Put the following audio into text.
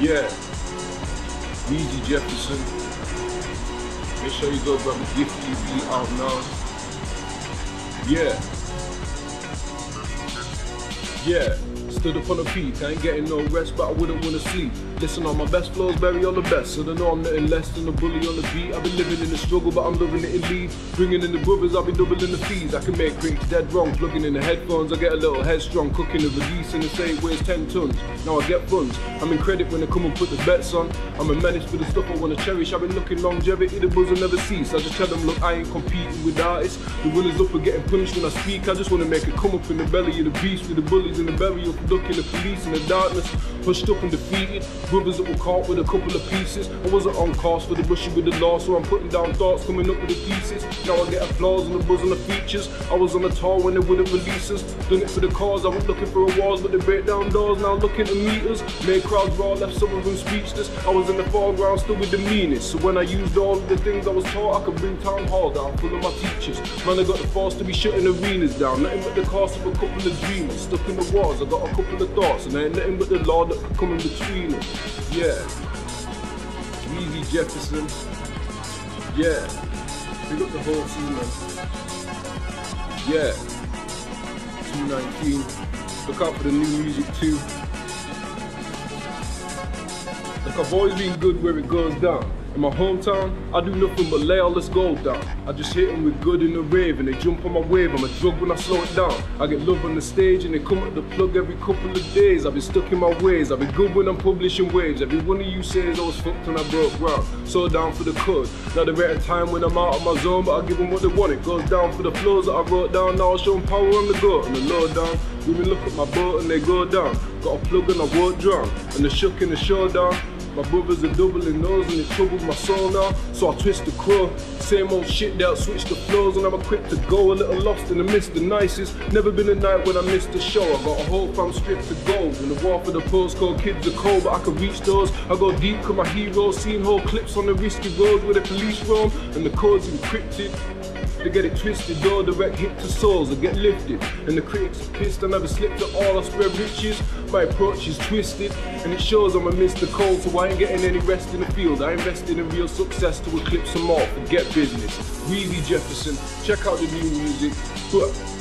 Yeah. Weezy Jefferson. Make sure you go grab a gift EP out now. Yeah. Yeah. Stood up on a peak, I ain't getting no rest, but I wouldn't wanna sleep. Listen on my best flows, bury all the best. So they know I'm nothing less than a bully on the beat. I've been living in the struggle, but I'm loving it in lead. Bringing in the brothers, I'll be doubling the fees. I can make critics dead wrong, plugging in the headphones. I get a little headstrong, cooking the release in the same weighs 10 tons. Now I get funds. I'm in credit when they come and put the bets on. I'm a menace for the stuff I wanna cherish. I've been looking longevity, the buzz will never cease. I just tell them, look, I ain't competing with artists. The winners up are getting punished when I speak. I just wanna make it come up in the belly of the beast with the bullies in the burial, looking the police in the darkness, pushed up and defeated. Brothers that were caught with a couple of pieces. I wasn't on course for the rushing with the law, so I'm putting down thoughts, coming up with the pieces. Now I get applause and the buzz and the features. I was on a tour when they wouldn't release us. Done it for the cause, I was looking for awards, but they break down doors. Now looking at meters, made crowds raw, left some of them speechless. I was in the foreground, still with the meanest. So when I used all of the things I was taught, I could bring town hall down, full of my teachers. Man, I got the force to be shutting arenas down. Nothing but the cost of a couple of dreamers. Stuck in the walls, I got a couple of thoughts, and ain't nothing but the law that could come in between us. Yeah. Weezy Jefferson. Yeah. Big up the whole scene, man. Yeah. 219. Look out for the new music too. Like I've always been good where it goes down. In my hometown, I do nothing but lay all this gold down. I just hit them with good in the rave and they jump on my wave. I'm a drug when I slow it down. I get love on the stage and they come at the plug every couple of days. I've been stuck in my ways. I've been good when I'm publishing waves. Every one of you says I was fucked when I broke ground. So down for the cause. Now the rate of time when I'm out of my zone, but I give them what they want. It goes down for the flows that I wrote down. Now I'll show them power on the go and the low down. Women look at my boat and they go down. Got a plug and I won't drown. And the shook in the showdown. My brothers are doubling those and it troubles my soul now. So I twist the crow. Same old shit that switch the flows and I'm equipped to go. A little lost in the mist, the nicest. Never been a night when I missed a show. I got a whole fam stripped to gold. And the war for the postcode kids are cold, but I can reach those. I go deep cause my heroes seen whole clips on the risky road where the police roam and the code's encrypted. They get it twisted, though direct hit to souls, I get lifted. And the critics are pissed, I never slipped at all, I spread riches. My approach is twisted, and it shows I'm a Mr. Cold, so I ain't getting any rest in the field. I invested in real success to eclipse them all, forget business. Weezy Jefferson, check out the new music. But